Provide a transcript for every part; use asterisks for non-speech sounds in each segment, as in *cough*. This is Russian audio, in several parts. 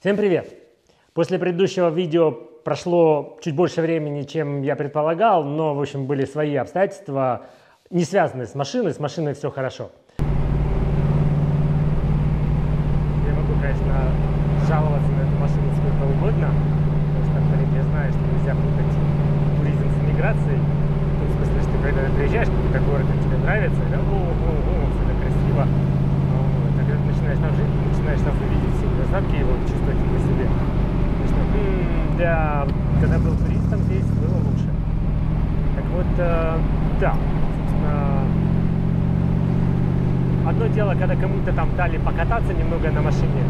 Всем привет! После предыдущего видео прошло чуть больше времени, чем я предполагал, но, в общем, были свои обстоятельства, не связанные с машиной, с машиной все хорошо. Я могу, конечно, жаловаться на эту машину сколько угодно, потому что, блин, я знаю, что нельзя путать туризм с иммиграцией. Ну, в смысле, что когда ты приезжаешь в какой-то город, и тебе нравится, да, о, о, о, все так красиво, вот, а когда ты начинаешь там жить, начинаешь там увидеть недостатки его, чувствовать на себе. Конечно, м-м, да, когда был туристом, здесь было лучше. Так вот, э, да, собственно, одно дело, когда кому-то там дали покататься немного на машине,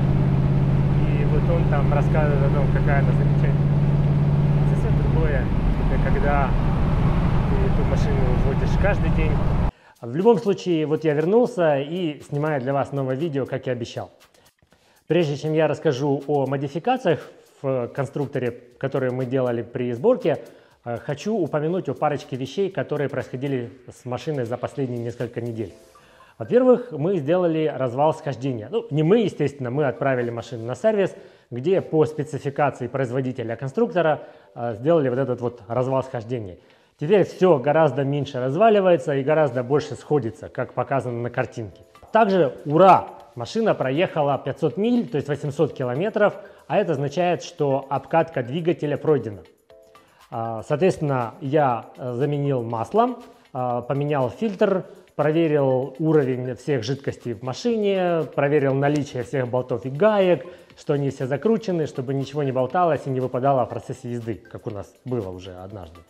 и вот он там рассказывает о том, какая она замечательная. Совсем другое, это когда ты эту машину водишь каждый день. В любом случае, вот я вернулся и снимаю для вас новое видео, как и обещал. Прежде чем я расскажу о модификациях в конструкторе, которые мы делали при сборке, э, хочу упомянуть о парочке вещей, которые происходили с машиной за последние несколько недель. Во-первых, мы сделали развал схождения. Ну, не мы, естественно, мы отправили машину на сервис, где по спецификации производителя конструктора э, сделали вот этот вот развал схождения. Теперь все гораздо меньше разваливается и гораздо больше сходится, как показано на картинке. Также, ура, машина проехала 500 миль, то есть 800 километров, а это означает, что обкатка двигателя пройдена. А, соответственно, я э, заменил маслом, а, поменял фильтр, проверил уровень всех жидкостей в машине, проверил наличие всех болтов и гаек, что они все закручены, чтобы ничего не болталось и не выпадало в процессе езды, как у нас было уже однажды.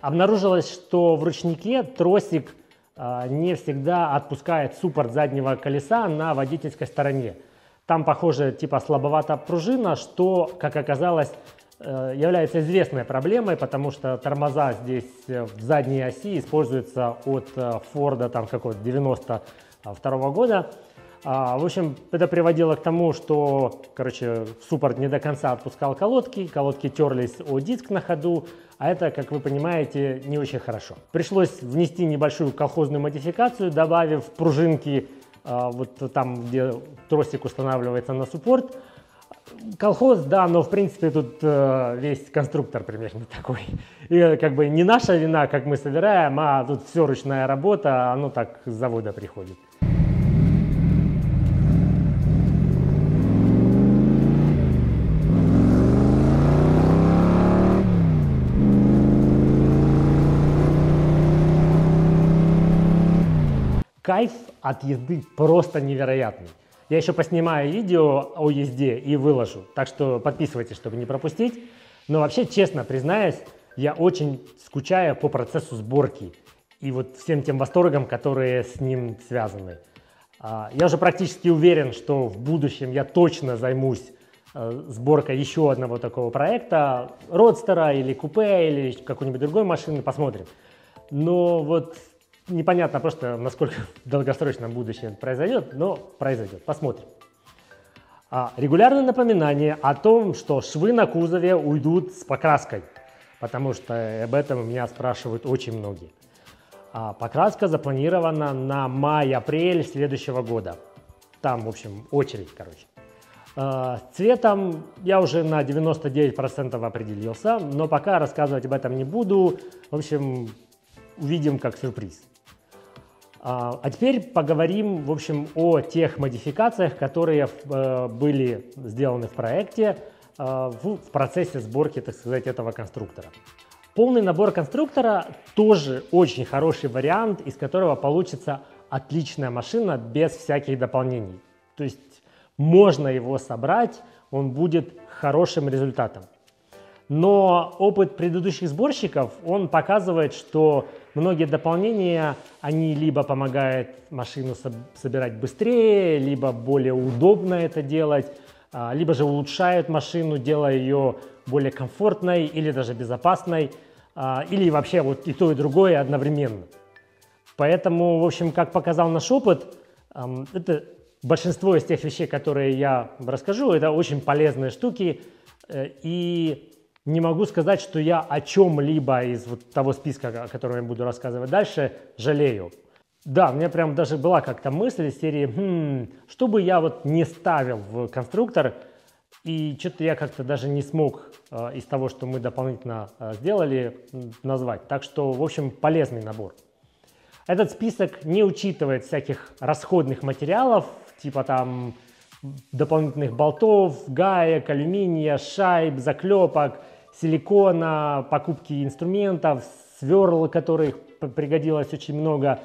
Обнаружилось, что в ручнике тросик не всегда отпускает суппорт заднего колеса на водительской стороне. Там, похоже, типа слабовата пружина, что, как оказалось, э, является известной проблемой, потому что тормоза здесь э, в задней оси используются от Форда там какого-то 92 года. А, в общем, это приводило к тому, что, короче, суппорт не до конца отпускал колодки, колодки терлись о диск на ходу, а это, как вы понимаете, не очень хорошо. Пришлось внести небольшую колхозную модификацию, добавив пружинки а, вот там, где тросик устанавливается на суппорт. Колхоз, да, но в принципе тут э, весь конструктор примерно *laughs* такой. И как бы не наша вина, как мы собираем, а тут все ручная работа, оно так с завода приходит. Кайф от езды просто невероятный. Я еще поснимаю видео о езде и выложу, так что подписывайтесь, чтобы не пропустить. Но вообще, честно признаюсь, я очень скучаю по процессу сборки и вот всем тем восторгам, которые с ним связаны. А, я уже практически уверен, что в будущем я точно займусь э, сборкой еще одного такого проекта, родстера или купе или какой-нибудь другой машины, посмотрим. Но вот непонятно просто, насколько *laughs* в долгосрочном будущем произойдет, но произойдет. Посмотрим. А, регулярное напоминание о том, что швы на кузове уйдут с покраской, потому что об этом меня спрашивают очень многие. А, покраска запланирована на май-апрель следующего года. Там, в общем, очередь, короче. А, цветом я уже на 99% определился, но пока рассказывать об этом не буду. В общем, увидим как сюрприз. А, а теперь поговорим, в общем, о тех модификациях, которые э, были сделаны в проекте э, в процессе сборки, так сказать, этого конструктора. Полный набор конструктора тоже очень хороший вариант, из которого получится отличная машина без всяких дополнений. То есть можно его собрать, он будет хорошим результатом. Но опыт предыдущих сборщиков, он показывает, что многие дополнения, они либо помогают машину собирать быстрее, либо более удобно это делать, а, либо же улучшают машину, делая ее более комфортной или даже безопасной, а, или вообще вот и то, и другое одновременно. Поэтому, в общем, как показал наш опыт, это большинство из тех вещей, которые я расскажу, это очень полезные штуки, э, и не могу сказать, что я о чем-либо из вот того списка, о котором я буду рассказывать дальше, жалею. Да, у меня прям даже была как-то мысль из серии, хм, что бы я вот не ставил в конструктор, И что-то я как-то даже не смог э, из того, что мы дополнительно э, сделали, назвать. Так что, в общем, полезный набор. Этот список не учитывает всяких расходных материалов, типа там дополнительных болтов, гаек, алюминия, шайб, заклепок, силикона, покупки инструментов, сверл, которых пригодилось очень много.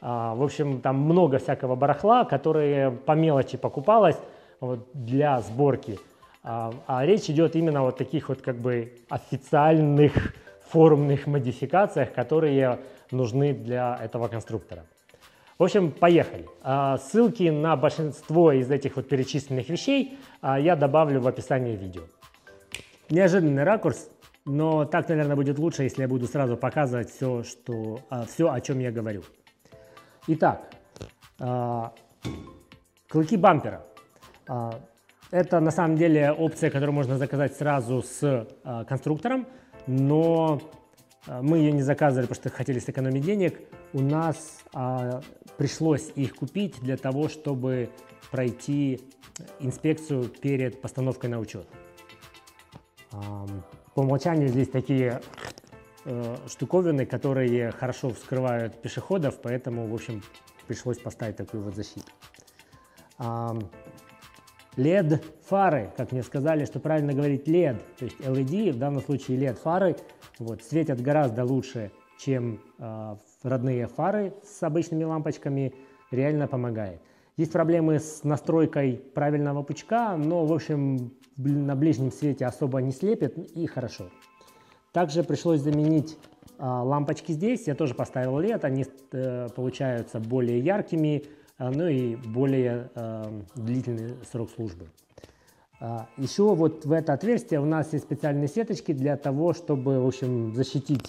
А, в общем, там много всякого барахла, которое по мелочи покупалось вот, для сборки. А, а речь идет именно о таких вот как бы официальных форумных модификациях, которые нужны для этого конструктора. В общем, поехали. А, ссылки на большинство из этих вот перечисленных вещей я добавлю в описании видео. Неожиданный ракурс, но так, наверное, будет лучше, если я буду сразу показывать все, что, а, все о чем я говорю. Итак, клыки бампера. Это на самом деле опция, которую можно заказать сразу с конструктором, но мы ее не заказывали, потому что хотели сэкономить денег. У нас а, пришлось их купить для того, чтобы пройти инспекцию перед постановкой на учет. По умолчанию здесь такие э, штуковины, которые хорошо вскрывают пешеходов, поэтому, в общем, пришлось поставить такую вот защиту. LED-фары, как мне сказали, что правильно говорить LED, то есть LED, в данном случае LED-фары, вот, светят гораздо лучше, чем э, родные фары с обычными лампочками, реально помогает. Есть проблемы с настройкой правильного пучка, но, в общем, на ближнем свете особо не слепит и хорошо. Также пришлось заменить э, лампочки здесь, я тоже поставил LED, они э, получаются более яркими, э, ну и более э, длительный срок службы. А, Еще вот в это отверстие у нас есть специальные сеточки для того, чтобы, в общем, защитить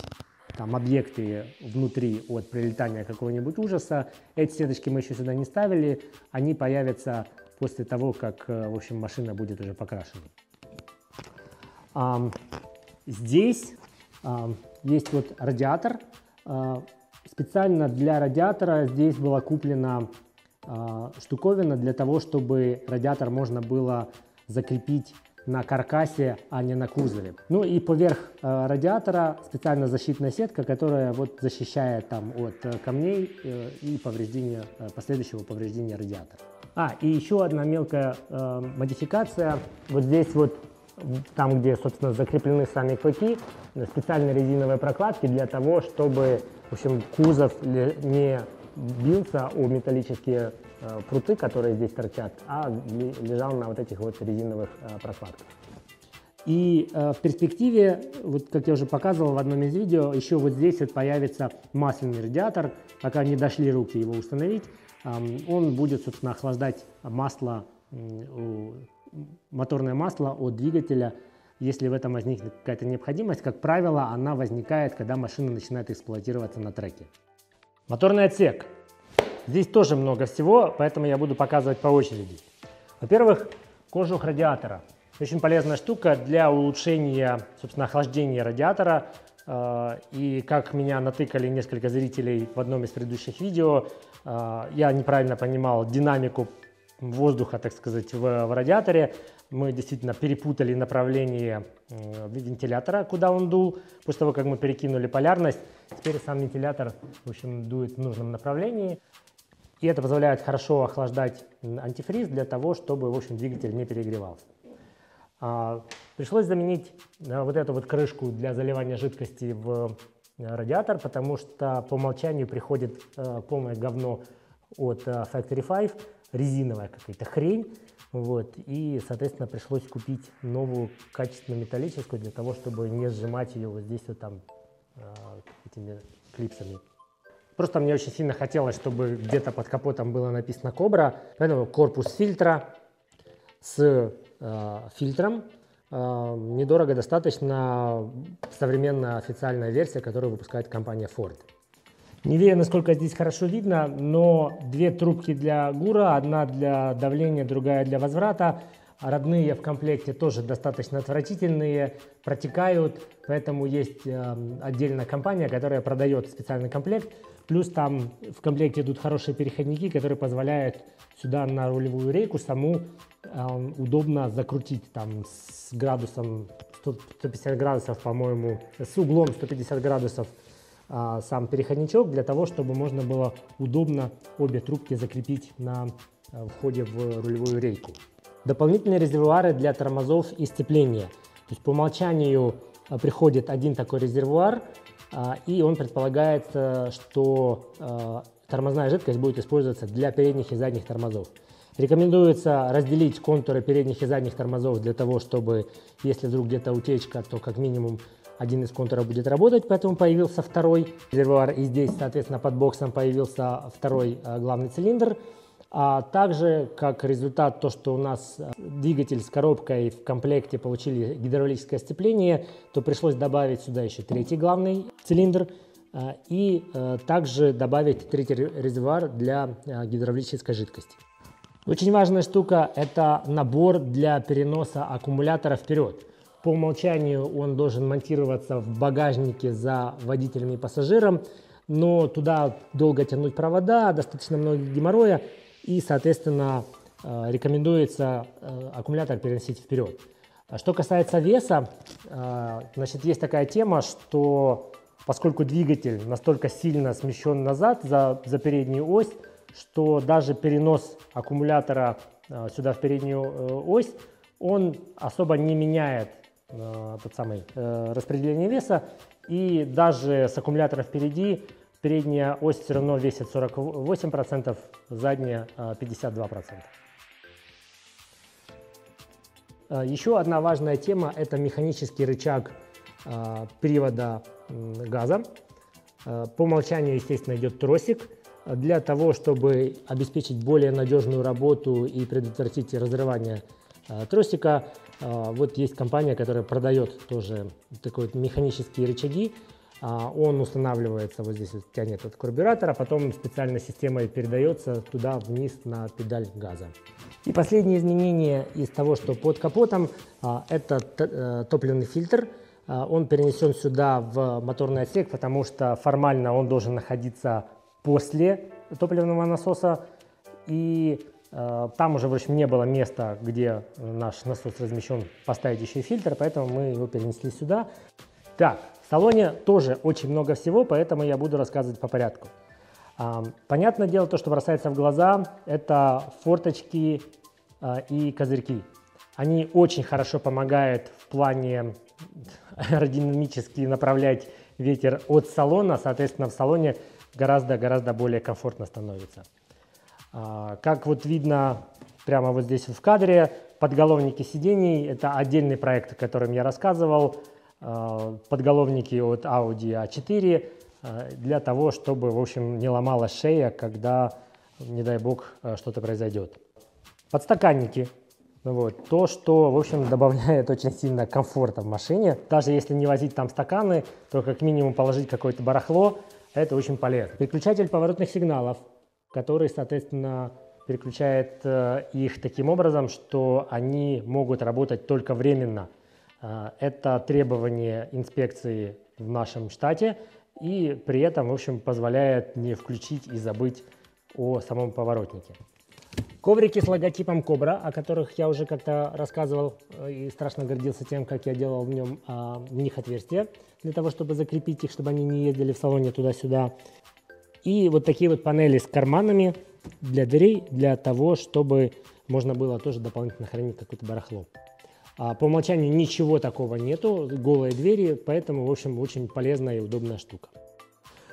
там, объекты внутри от прилетания какого-нибудь ужаса. Эти сеточки мы еще сюда не ставили, они появятся после того, как, э, в общем, машина будет уже покрашена. Здесь есть вот радиатор. А, специально для радиатора здесь была куплена а, штуковина для того, чтобы радиатор можно было закрепить на каркасе, а не на кузове. Ну и поверх э, радиатора специальная защитная сетка, которая вот защищает там от э, камней э, и повреждения, последующего повреждения радиатора. А, и еще одна мелкая э, модификация. Вот здесь вот, там где, собственно, закреплены сами клыки, специальные резиновые прокладки для того, чтобы, в общем, кузов не бился о металлические пруты, которые здесь торчат, а лежал на вот этих вот резиновых э, прокладках. И э, в перспективе, вот как я уже показывал в одном из видео, еще вот здесь вот появится масляный радиатор, пока не дошли руки его установить, э, он будет, собственно, охлаждать масло, э, моторное масло от двигателя, если в этом возникнет какая-то необходимость. Как правило, она возникает, когда машина начинает эксплуатироваться на треке. Моторный отсек. Здесь тоже много всего, поэтому я буду показывать по очереди. Во-первых, кожух радиатора. Очень полезная штука для улучшения, собственно, охлаждения радиатора. Э, и как меня натыкали несколько зрителей в одном из предыдущих видео, э, я неправильно понимал динамику воздуха, так сказать, в, в радиаторе. Мы действительно перепутали направление вентилятора, куда он дул. После того, как мы перекинули полярность, теперь сам вентилятор, в общем, дует в нужном направлении. И это позволяет хорошо охлаждать антифриз для того, чтобы, в общем, двигатель не перегревался. А, пришлось заменить а, вот эту вот крышку для заливания жидкости в а, радиатор, потому что по умолчанию приходит а, полное говно от Factory 5, резиновая какая-то хрень. Вот, и, соответственно, пришлось купить новую качественную металлическую для того, чтобы не сжимать ее вот здесь вот там этими клипсами. Просто мне очень сильно хотелось, чтобы где-то под капотом было написано Кобра, поэтому корпус фильтра с э, фильтром. Э, недорого достаточно современная официальная версия, которую выпускает компания Ford. Не верю, насколько здесь хорошо видно, но две трубки для ГУРа, одна для давления, другая для возврата. Родные в комплекте тоже достаточно отвратительные, протекают, поэтому есть э, отдельная компания, которая продает специальный комплект. Плюс там в комплекте идут хорошие переходники, которые позволяют сюда на рулевую рейку саму э, удобно закрутить там с градусом 150 градусов, по-моему, с углом 150 градусов э, сам переходничок для того, чтобы можно было удобно обе трубки закрепить на э, входе в рулевую рейку. Дополнительные резервуары для тормозов и сцепления. То есть по умолчанию э, приходит один такой резервуар, и он предполагает, э, что э, тормозная жидкость будет использоваться для передних и задних тормозов. Рекомендуется разделить контуры передних и задних тормозов для того, чтобы, если вдруг где-то утечка, то как минимум один из контуров будет работать, поэтому появился второй резервуар, и здесь, соответственно, под боксом появился второй э, главный цилиндр. А также, как результат, то, что у нас э, двигатель с коробкой в комплекте получили гидравлическое сцепление, то пришлось добавить сюда еще третий главный цилиндр э, и э, также добавить третий резервуар для гидравлической жидкости. Очень важная штука – это набор для переноса аккумулятора вперед. По умолчанию он должен монтироваться в багажнике за водителем и пассажиром, но туда долго тянуть провода, достаточно много геморроя, и, соответственно, э, рекомендуется э, аккумулятор переносить вперед. Что касается веса, э, значит, есть такая тема, что поскольку двигатель настолько сильно смещен назад за, за переднюю ось, что даже перенос аккумулятора сюда в переднюю ось, он особо не меняет тот самый распределение веса, и даже с аккумулятора впереди Передняя ось все равно весит 48%, задняя 52%. А, а, еще одна важная тема – это механический рычаг а, привода газа. По умолчанию, естественно, идет тросик. Для того, чтобы обеспечить более надежную работу и предотвратить разрывание тросика, вот есть компания, которая продает тоже такой механические рычаги. А, он устанавливается вот здесь, вот, тянет от карбюратора, потом специальной системой передается туда вниз на педаль газа. И последнее изменение из того, что под капотом, а, это э, топливный фильтр. А, он перенесен сюда в моторный отсек, потому что формально он должен находиться после топливного насоса. И э, там уже, в общем, не было места, где наш насос размещен, поставить еще фильтр, поэтому мы его перенесли сюда. Так, в салоне тоже очень много всего, поэтому я буду рассказывать по порядку. Понятное дело, то, что бросается в глаза, это форточки а, и козырьки. Они очень хорошо помогают в плане аэродинамически направлять ветер от салона, соответственно, в салоне гораздо-гораздо более комфортно становится. А, как вот видно прямо вот здесь в кадре, подголовники сидений – это отдельный проект, о котором я рассказывал. Э, подголовники от Audi A4 э, для того, чтобы, в общем, не ломалась шея, когда, не дай бог, э, что-то произойдет. Подстаканники. Вот. То, что, в общем, *laughs* добавляет очень сильно комфорта в машине. Даже если не возить там стаканы, то как минимум положить какое-то барахло, это очень полезно. Переключатель поворотных сигналов, который, соответственно, переключает их таким образом, что они могут работать только временно – а, это требование инспекции в нашем штате и при этом, в общем, позволяет не включить и забыть о самом поворотнике. Коврики с логотипом Кобра, о которых я уже как-то рассказывал э, и страшно гордился тем, как я делал в, нем, а, в них отверстия, для того, чтобы закрепить их, чтобы они не ездили в салоне туда-сюда. И вот такие вот панели с карманами для дверей, для того, чтобы можно было тоже дополнительно хранить какое-то барахло. А по умолчанию ничего такого нету, голые двери, поэтому, в общем, очень полезная и удобная штука.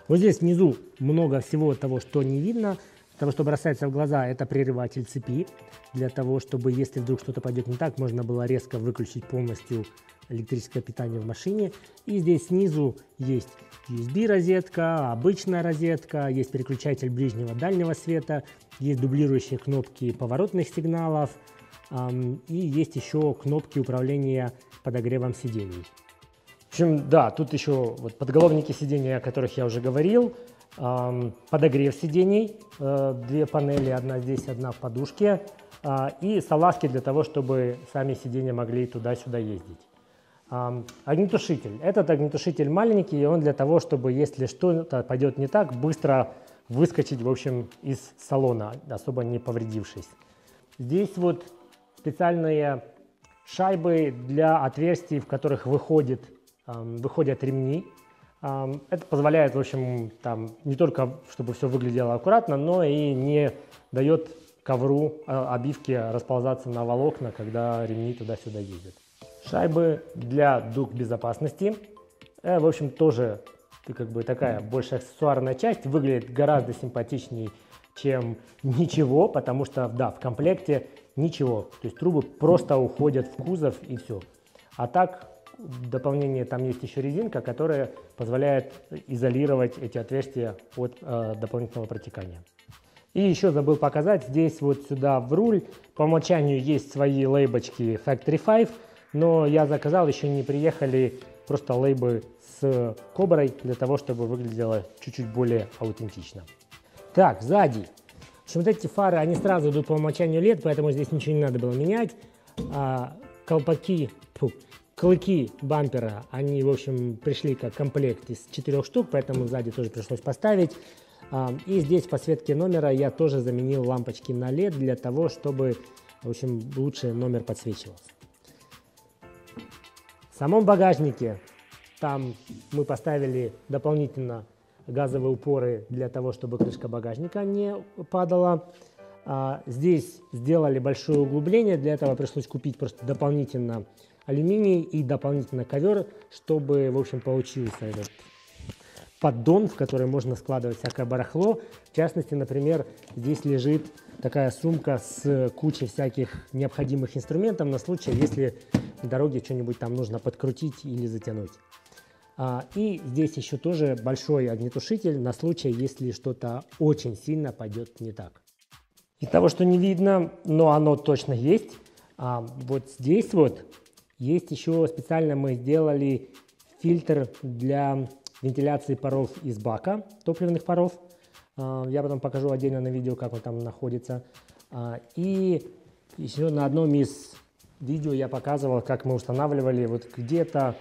Вот здесь внизу много всего того, что не видно. Того, что бросается в глаза, это прерыватель цепи. Для того, чтобы, если вдруг что-то пойдет не так, можно было резко выключить полностью электрическое питание в машине. И здесь снизу есть USB-розетка, обычная розетка, есть переключатель ближнего дальнего света, есть дублирующие кнопки поворотных сигналов, и есть еще кнопки управления подогревом сидений. В общем, да, тут еще вот подголовники сидений, о которых я уже говорил, подогрев сидений, э, две панели, одна здесь, одна в подушке, а, и салазки для того, чтобы сами сиденья могли туда-сюда ездить. Огнетушитель. Этот огнетушитель маленький, и он для того, чтобы, если что-то пойдет не так, быстро выскочить, в общем, из салона, особо не повредившись. Здесь вот специальные шайбы для отверстий, в которых выходит, выходят ремни. Это позволяет, в общем, там, не только, чтобы все выглядело аккуратно, но и не дает ковру а, обивки расползаться на волокна, когда ремни туда-сюда ездят. Шайбы для дуг безопасности. Э, в общем, тоже как бы такая больше аксессуарная часть. Выглядит гораздо симпатичнее, чем ничего, потому что, да, в комплекте ничего. То есть трубы просто уходят в кузов и все. А так, в дополнение там есть еще резинка, которая позволяет изолировать эти отверстия от э, дополнительного протекания. И еще забыл показать, здесь вот сюда в руль по умолчанию есть свои лейбочки Factory 5, но я заказал, еще не приехали просто лейбы с коброй для того, чтобы выглядело чуть-чуть более аутентично. Так, сзади. Общем, вот эти фары, они сразу идут по умолчанию LED, поэтому здесь ничего не надо было менять. А, колпаки, фу, клыки бампера, они, в общем, пришли как комплект из четырех штук, поэтому сзади тоже пришлось поставить. А, и здесь в подсветке номера я тоже заменил лампочки на LED для того, чтобы, в общем, лучше номер подсвечивался. В самом багажнике там мы поставили дополнительно газовые упоры для того, чтобы крышка багажника не падала. А здесь сделали большое углубление, для этого пришлось купить просто дополнительно алюминий и дополнительно ковер, чтобы, в общем, получился этот поддон, в который можно складывать всякое барахло. В частности, например, здесь лежит такая сумка с кучей всяких необходимых инструментов на случай, если на дороге что-нибудь там нужно подкрутить или затянуть. А, и здесь еще тоже большой огнетушитель на случай, если что-то очень сильно пойдет не так. Из того, что не видно, но оно точно есть, а, вот здесь вот есть еще специально мы сделали фильтр для вентиляции паров из бака, топливных паров. А, я потом покажу отдельно на видео, как он там находится. И еще на одном из видео я показывал, как мы устанавливали вот где-то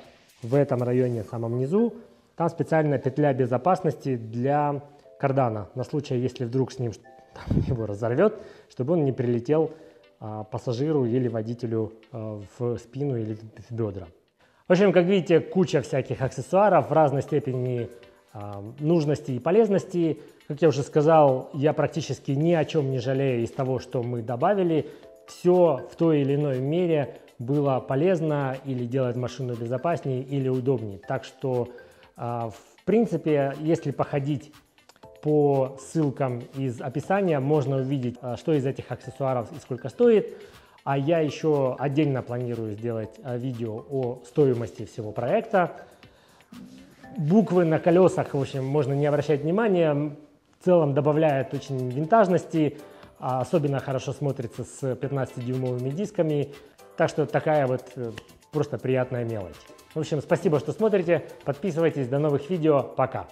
в этом районе, в самом низу, там специальная петля безопасности для кардана, на случай, если вдруг с ним *laughs* его разорвет, чтобы он не прилетел а, пассажиру или водителю а, в спину или в бедра. В общем, как видите, куча всяких аксессуаров в разной степени а, нужности и полезности. Как я уже сказал, я практически ни о чем не жалею из того, что мы добавили. Все в той или иной мере было полезно или делает машину безопаснее или удобнее. Так что, а, в принципе, если походить по ссылкам из описания, можно увидеть, а, что из этих аксессуаров и сколько стоит. А я еще отдельно планирую сделать а, видео о стоимости всего проекта. Буквы на колесах, в общем, можно не обращать внимания. В целом добавляет очень винтажности, особенно хорошо смотрится с 15-дюймовыми дисками. Так что такая вот э, просто приятная мелочь. В общем, спасибо, что смотрите. Подписывайтесь. До новых видео. Пока.